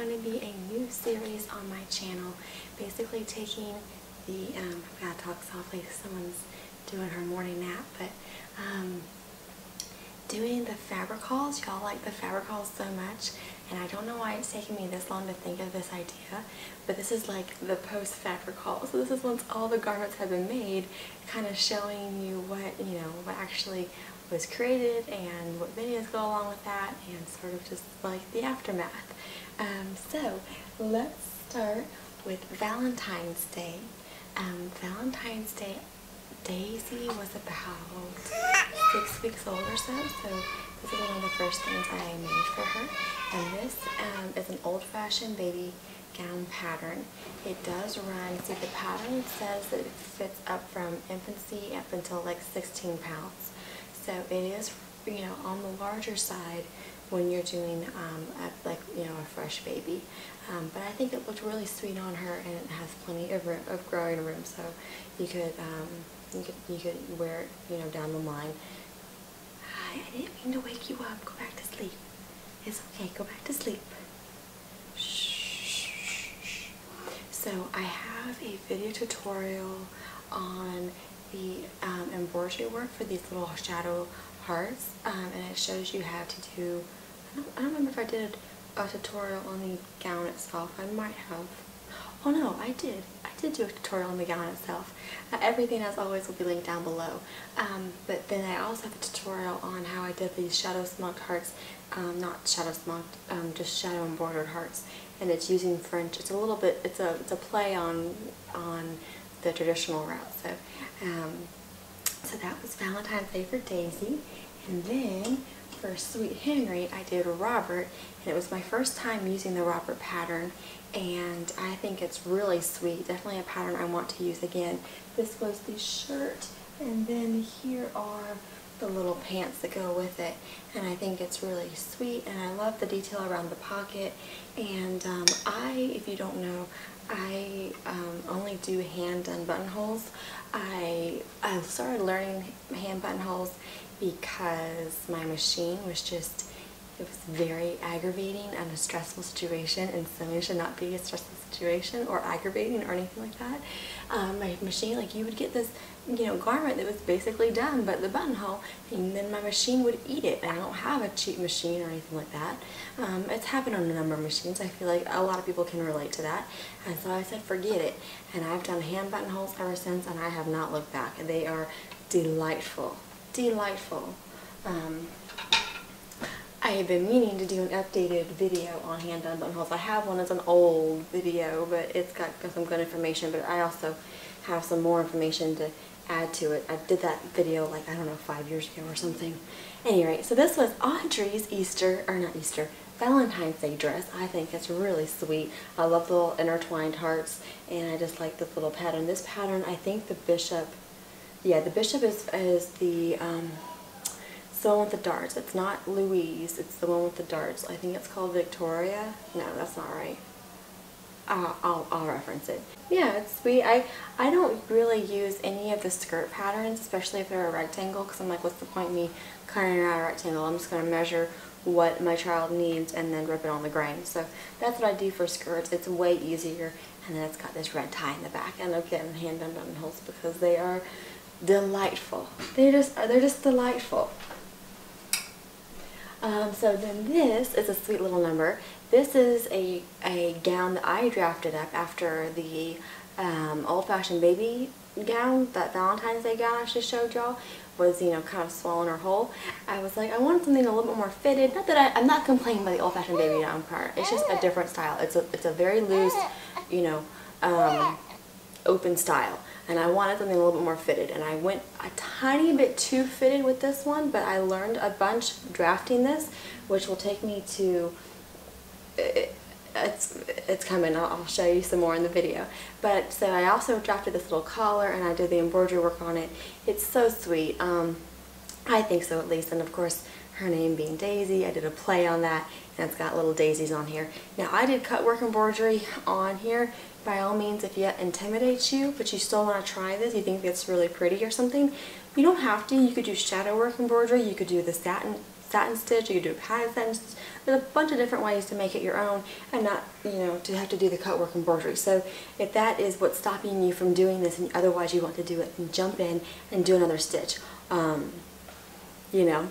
going to be a new series on my channel, basically taking the, um, I've got to talk softly, someone's doing her morning nap, but um, doing the fabric hauls. Y'all like the fabric hauls so much, and I don't know why it's taking me this long to think of this idea, but this is like the post fabric haul. So this is once all the garments have been made, kind of showing you what, you know, what actually was created and what videos go along with that and sort of just like the aftermath. Um, so let's start with Valentine's Day. Um, Valentine's Day, Daisy was about six weeks old or so, so this is one of the first things I made for her. And this um, is an old-fashioned baby gown pattern. It does run, see the pattern says that it fits up from infancy up until like 16 pounds. So it is, you know, on the larger side when you're doing um, a, like, you know, a fresh baby. Um, but I think it looked really sweet on her and it has plenty of, room, of growing room so you could, um, you could, you could wear it, you know, down the line. Hi, I didn't mean to wake you up. Go back to sleep. It's okay. Go back to sleep. So I have a video tutorial on the um, embroidery work for these little shadow hearts um, and it shows you how to do, I don't, I don't remember if I did a tutorial on the gown itself, I might have. Oh no, I did. I did do a tutorial on the gown itself. Uh, everything as always will be linked down below. Um, but then I also have a tutorial on how I did these shadow smoked hearts, um, not shadow smoked, um, just shadow embroidered hearts. And it's using French. It's a little bit, it's a, it's a play on, on the traditional route. So, um, so that was Valentine's Day for Daisy. And then for Sweet Henry, I did Robert, and it was my first time using the Robert pattern, and I think it's really sweet. Definitely a pattern I want to use again. This was the shirt, and then here are the little pants that go with it and I think it's really sweet and I love the detail around the pocket and um, I, if you don't know, I um, only do hand done buttonholes. I, I started learning hand buttonholes because my machine was just it was very aggravating and a stressful situation and sewing should not be a stressful situation or aggravating or anything like that. Um, my machine, like you would get this, you know, garment that was basically done but the buttonhole and then my machine would eat it and I don't have a cheap machine or anything like that. Um, it's happened on a number of machines. I feel like a lot of people can relate to that and so I said forget it and I've done hand buttonholes ever since and I have not looked back and they are delightful. Delightful. Um, I have been meaning to do an updated video on hand done buttonholes. I have one it's an old video, but it's got some good information, but I also have some more information to add to it. I did that video like, I don't know, five years ago or something. Anyway, so this was Audrey's Easter, or not Easter, Valentine's Day dress. I think it's really sweet. I love the little intertwined hearts, and I just like this little pattern. This pattern, I think the bishop, yeah, the bishop is, is the, um, it's the one with the darts. It's not Louise. It's the one with the darts. I think it's called Victoria. No, that's not right. I'll, I'll, I'll, reference it. Yeah, it's sweet. I, I don't really use any of the skirt patterns, especially if they're a rectangle, because I'm like, what's the point me cutting out a rectangle? I'm just going to measure what my child needs and then rip it on the grain. So that's what I do for skirts. It's way easier. And then it's got this red tie in the back. And I'm getting hand done buttonholes because they are delightful. They're just, they're just delightful. Um, so then this is a sweet little number. This is a, a gown that I drafted up after the um, old-fashioned baby gown, that Valentine's Day gown I just showed y'all, was, you know, kind of swollen or whole. I was like, I wanted something a little bit more fitted. Not that I, I'm not complaining about the old-fashioned baby gown part. It's just a different style. It's a, it's a very loose, you know, um, open style and I wanted something a little bit more fitted and I went a tiny bit too fitted with this one but I learned a bunch drafting this which will take me to it, it's it's coming. I'll, I'll, show you some more in the video. But so I also drafted this little collar and I did the embroidery work on it. It's so sweet. Um, I think so at least. And of course her name being Daisy I did a play on that and it's got little daisies on here now I did cut work embroidery on here by all means, if it intimidates you, but you still want to try this, you think it's really pretty or something, you don't have to. You could do shadow work embroidery. You could do the satin satin stitch, you could do a pattern stitch. There's a bunch of different ways to make it your own and not, you know, to have to do the cut work embroidery. So if that is what's stopping you from doing this and otherwise you want to do it, then jump in and do another stitch. Um, you know,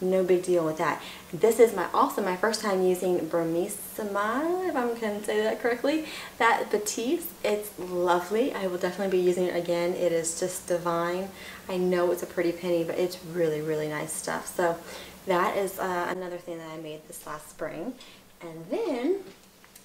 no big deal with that. This is my also my first time using Bearissima, if I can say that correctly. That Batiste, it's lovely. I will definitely be using it again. It is just divine. I know it's a pretty penny, but it's really, really nice stuff. So that is uh, another thing that I made this last spring. And then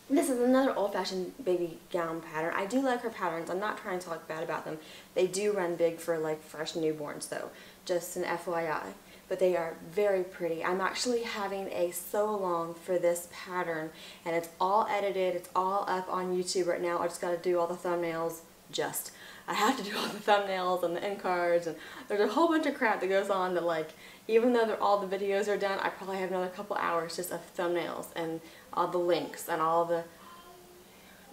this is another old-fashioned baby gown pattern. I do like her patterns. I'm not trying to talk bad about them. They do run big for like fresh newborns though. Just an FYI but they are very pretty. I'm actually having a sew along for this pattern and it's all edited, it's all up on YouTube right now. I just got to do all the thumbnails just. I have to do all the thumbnails and the end cards and there's a whole bunch of crap that goes on that like even though all the videos are done I probably have another couple hours just of thumbnails and all the links and all the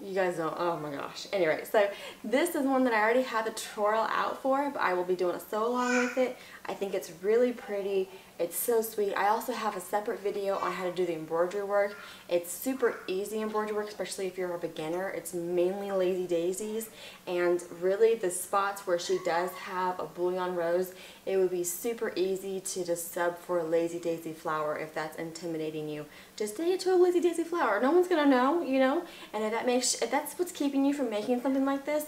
you guys know, oh my gosh. Anyway, so this is one that I already have a tutorial out for, but I will be doing a sew along with it. I think it's really pretty. It's so sweet. I also have a separate video on how to do the embroidery work. It's super easy embroidery work, especially if you're a beginner. It's mainly lazy daisies, and really the spots where she does have a bouillon rose, it would be super easy to just sub for a lazy daisy flower if that's intimidating you. Just take it to a lazy daisy flower. No one's gonna know, you know? And if that makes, if that's what's keeping you from making something like this,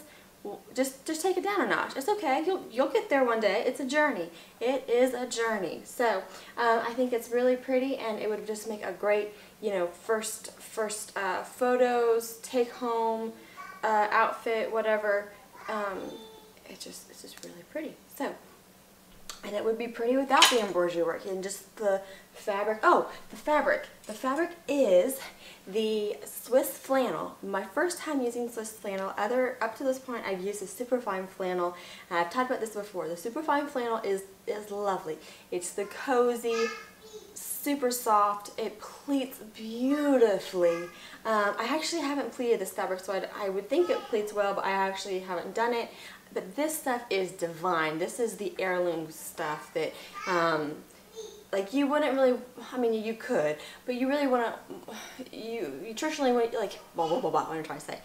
just just take it down a notch. It's okay. You'll you'll get there one day. It's a journey. It is a journey. So um, I think it's really pretty, and it would just make a great you know first first uh, photos, take home uh, outfit, whatever. Um, it just it's just really pretty. So and it would be pretty without the embroidery work and just the fabric. Oh, the fabric. The fabric is the Swiss flannel. My first time using Swiss flannel, other up to this point I've used a superfine flannel. And I've talked about this before. The superfine flannel is, is lovely. It's the cozy, super soft. It pleats beautifully. Um, I actually haven't pleated this fabric, so I'd, I would think it pleats well, but I actually haven't done it. But this stuff is divine. This is the heirloom stuff that, um, like you wouldn't really, I mean you could, but you really want to, you, you traditionally want, like, blah, blah, blah, blah, what I'm trying to say.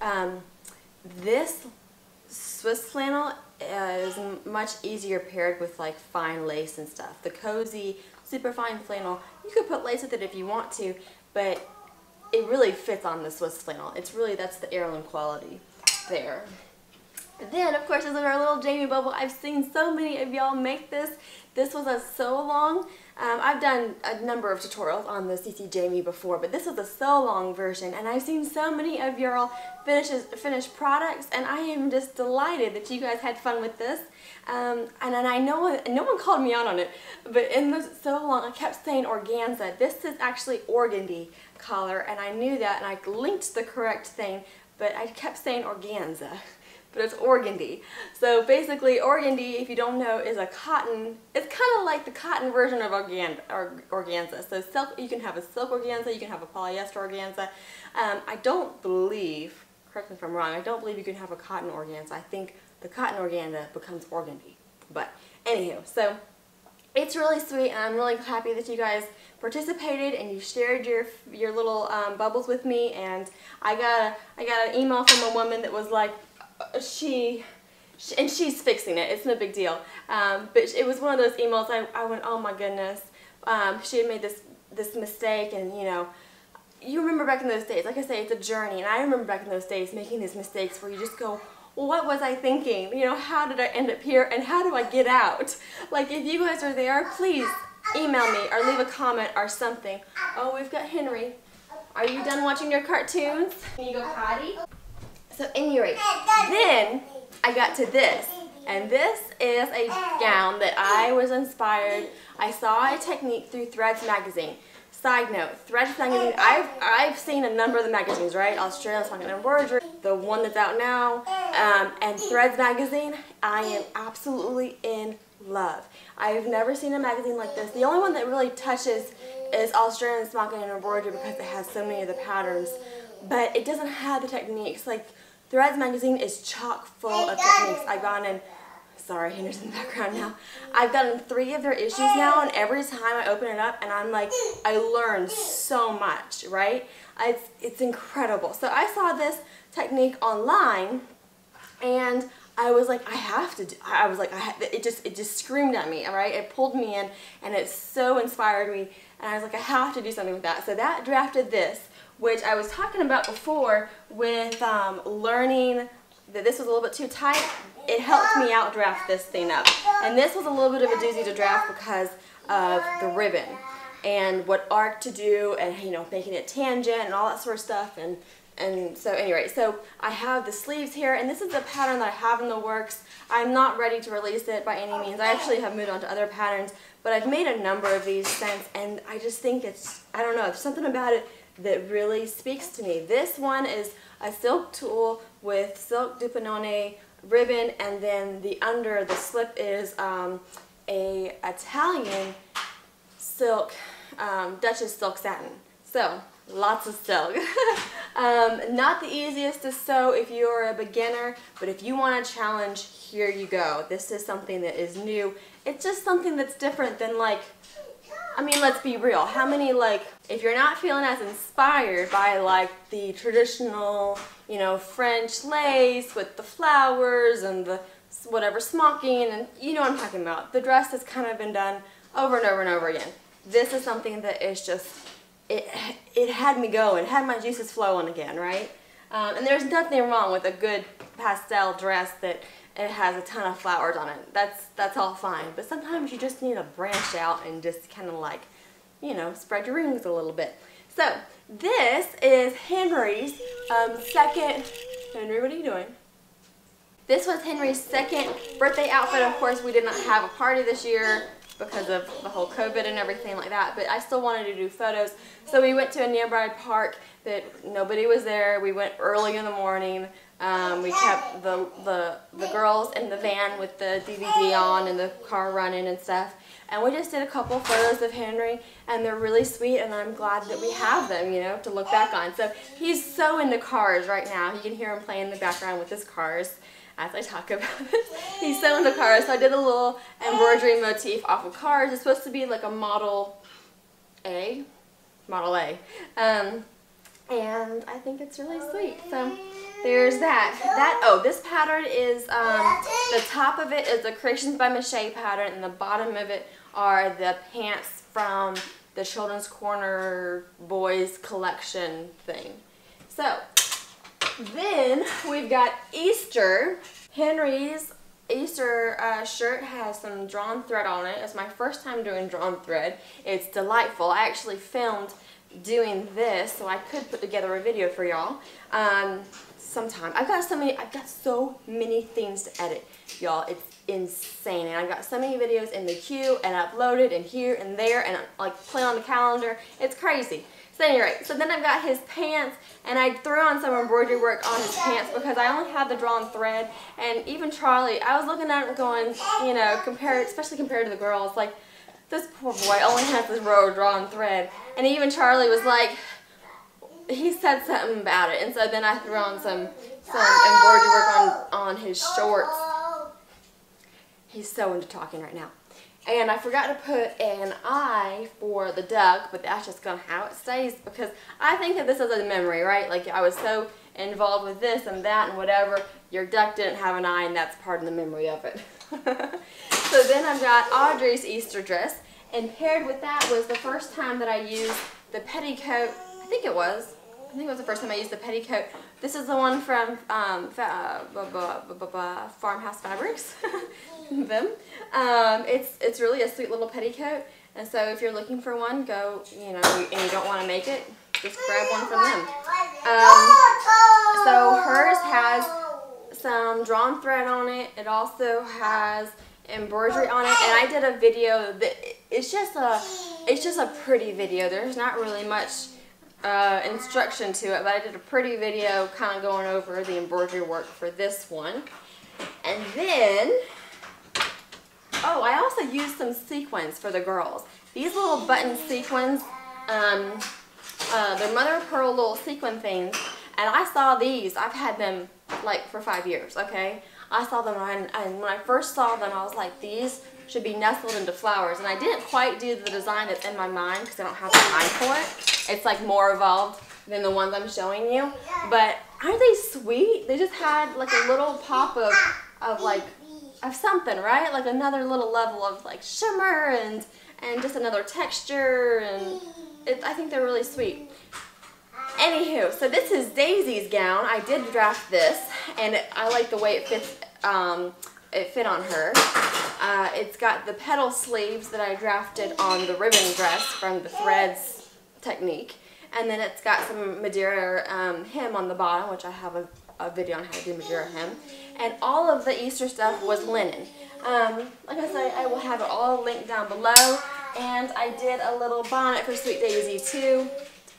Um, this Swiss flannel is much easier paired with like fine lace and stuff. The cozy, super fine flannel, you could put lace with it if you want to, but it really fits on the Swiss flannel. It's really, that's the heirloom quality there. Then, of course, is our little Jamie bubble. I've seen so many of y'all make this. This was a sew along. Um, I've done a number of tutorials on the CC Jamie before, but this was a sew along version, and I've seen so many of y'all finishes finished products, and I am just delighted that you guys had fun with this. Um, and, and I know no one called me out on it, but in the so long I kept saying organza. This is actually organdy collar, and I knew that, and I linked the correct thing, but I kept saying organza but it's organdy. So basically organdy, if you don't know, is a cotton, it's kind of like the cotton version of organ, or, organza. So silk, you can have a silk organza, you can have a polyester organza. Um, I don't believe, correct me if I'm wrong, I don't believe you can have a cotton organza. I think the cotton organza becomes organdy. But anywho, so it's really sweet and I'm really happy that you guys participated and you shared your your little um, bubbles with me and I got a, I got an email from a woman that was like she, she, and she's fixing it. It's no big deal. Um, but it was one of those emails I, I went, oh my goodness. Um, she had made this, this mistake and, you know, you remember back in those days, like I say, it's a journey. And I remember back in those days making these mistakes where you just go, well, what was I thinking? You know, how did I end up here and how do I get out? Like, if you guys are there, please email me or leave a comment or something. Oh, we've got Henry. Are you done watching your cartoons? Can you go potty? So anyway, then I got to this. And this is a gown that I was inspired. I saw a technique through Threads magazine. Side note, Threads magazine, I've, I've seen a number of the magazines, right? Australian Song Embroidery, the one that's out now, um, and Threads magazine, I am absolutely in love. I've never seen a magazine like this. The only one that really touches is Australian Smocking and Embroidery because it has so many of the patterns, but it doesn't have the techniques. Like Threads magazine is chock full of techniques. I've gone and sorry, Henry's in the background now. I've gotten three of their issues now, and every time I open it up, and I'm like, I learned so much, right? It's, it's incredible. So I saw this technique online, and I was like, I have to do, I was like, I it just, it just screamed at me, all right? It pulled me in, and it so inspired me, and I was like, I have to do something with that. So that drafted this, which I was talking about before with um, learning that this was a little bit too tight. It helped me out draft this thing up. And this was a little bit of a doozy to draft because of the ribbon and what arc to do and, you know, making it tangent and all that sort of stuff. And and so anyway, so I have the sleeves here, and this is the pattern that I have in the works. I'm not ready to release it by any means. I actually have moved on to other patterns, but I've made a number of these since, and I just think it's, I don't know, there's something about it that really speaks to me. This one is a silk tulle with silk Dupioni ribbon, and then the under, the slip is um, a Italian silk, um, Duchess silk satin. So, lots of silk. um, not the easiest to sew if you're a beginner, but if you want a challenge, here you go. This is something that is new. It's just something that's different than like, I mean, let's be real. How many like, if you're not feeling as inspired by like the traditional, you know, French lace with the flowers and the whatever smocking and you know what I'm talking about. The dress has kind of been done over and over and over again. This is something that is just it, it had me going, had my juices flowing again, right? Um, and there's nothing wrong with a good pastel dress that it has a ton of flowers on it. That's, that's all fine. But sometimes you just need to branch out and just kind of like, you know, spread your wings a little bit. So this is Henry's um, second, Henry, what are you doing? This was Henry's second birthday outfit. Of course, we did not have a party this year because of the whole COVID and everything like that, but I still wanted to do photos. So we went to a nearby park that nobody was there. We went early in the morning. Um, we kept the, the, the girls in the van with the DVD on and the car running and stuff. And we just did a couple photos of Henry, and they're really sweet, and I'm glad that we have them, you know, to look back on. So he's so into cars right now. You can hear him playing in the background with his cars as I talk about it. He's so into cars, so I did a little embroidery motif off of cars. It's supposed to be like a Model A, Model A. Um, and I think it's really sweet. So there's that. That Oh, this pattern is, um, the top of it is the Creations by Michie pattern, and the bottom of it are the pants from the Children's Corner Boys collection thing. So, then we've got Easter. Henry's Easter uh, shirt has some drawn thread on it. It's my first time doing drawn thread. It's delightful. I actually filmed doing this so I could put together a video for y'all um, sometime. I've got so many, I've got so many things to edit, y'all. It's insane. And I've got so many videos in the queue and uploaded and here and there and I'm like play on the calendar. It's crazy. So anyway, so then I've got his pants, and I threw on some embroidery work on his pants because I only had the drawn thread, and even Charlie, I was looking at him going, you know, compared, especially compared to the girls, like, this poor boy only has this row drawn thread, and even Charlie was like, he said something about it, and so then I threw on some, some embroidery work on, on his shorts. He's so into talking right now. And I forgot to put an eye for the duck, but that's just gonna how it stays because I think of this as a memory, right? Like I was so involved with this and that and whatever. Your duck didn't have an eye and that's part of the memory of it. so then I've got Audrey's Easter dress and paired with that was the first time that I used the petticoat, I think it was, I think it was the first time I used the petticoat. This is the one from um, uh, Farmhouse Fabrics. them. Um, it's it's really a sweet little petticoat, and so if you're looking for one, go you know, and you don't want to make it, just grab one from them. Um, so hers has some drawn thread on it. It also has embroidery on it, and I did a video that it's just a it's just a pretty video. There's not really much uh, instruction to it, but I did a pretty video kind of going over the embroidery work for this one. And then Oh, I also used some sequins for the girls. These little button sequins, um, uh, they're mother of pearl little sequin things, and I saw these. I've had them like for five years, okay? I saw them and, and when I first saw them, I was like, these should be nestled into flowers. And I didn't quite do the design that's in my mind because I don't have the time for it. It's like more evolved than the ones I'm showing you. But aren't they sweet? They just had like a little pop of, of like, of something, right? Like another little level of like shimmer and, and just another texture. And it, I think they're really sweet. Anywho, so this is Daisy's gown. I did draft this, and I like the way it fits. Um, it fit on her. Uh, it's got the petal sleeves that I drafted on the ribbon dress from the threads technique, and then it's got some Madeira um, hem on the bottom, which I have a, a, video on how to do Madeira hem. And all of the Easter stuff was linen. Um, like I said, I will have it all linked down below. And I did a little bonnet for Sweet Daisy too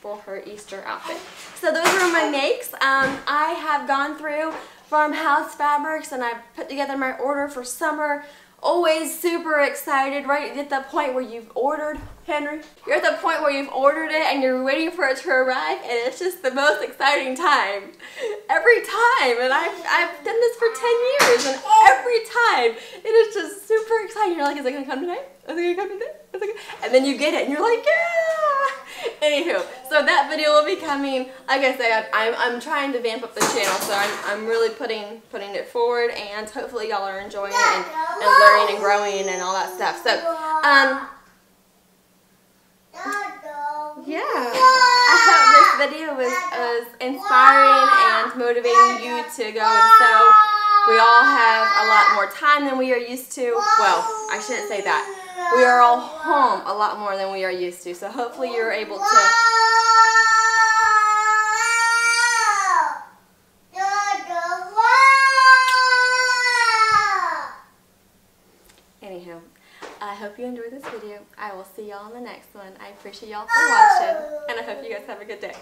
for her Easter outfit. So those are my makes. Um, I have gone through Farmhouse Fabrics and I've put together my order for summer. Always super excited, right at the point where you've ordered, Henry, you're at the point where you've ordered it and you're waiting for it to arrive and it's just the most exciting time. Every time, and I've, I've done this for 10 years and every time it is just super exciting. You're like, is it gonna come today? Is it gonna come today? Is it gonna... And then you get it and you're like, yeah! Anywho, so that video will be coming. Like I said, I'm, I'm trying to vamp up the channel, so I'm, I'm really putting putting it forward, and hopefully y'all are enjoying it and, and learning and growing and all that stuff. So, um, yeah, I hope this video was, was inspiring and motivating you to go and sew. We all have a lot more time than we are used to. Well, I shouldn't say that we are all home a lot more than we are used to. So hopefully you're able to Anyhow, I hope you enjoyed this video. I will see y'all in the next one. I appreciate y'all for watching, and I hope you guys have a good day.